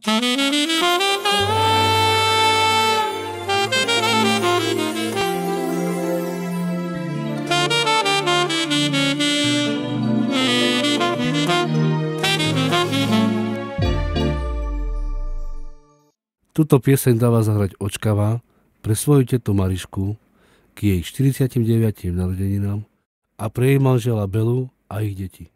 Tuto pieseň dáva zahrať očkavá pre svoju tetu Marišku k jej 49. narodeninám a pre jej manžela Belu a ich deti.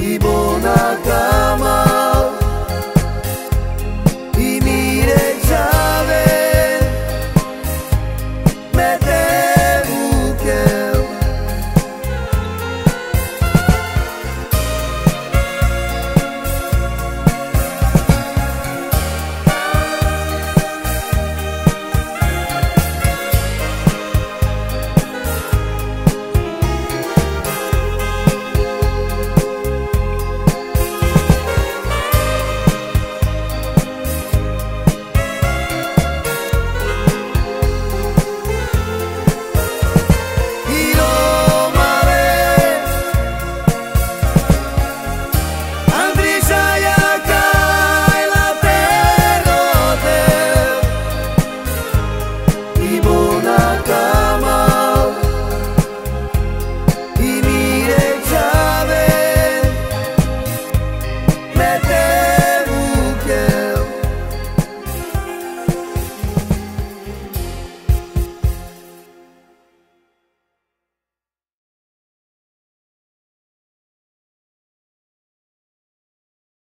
y Bonacá.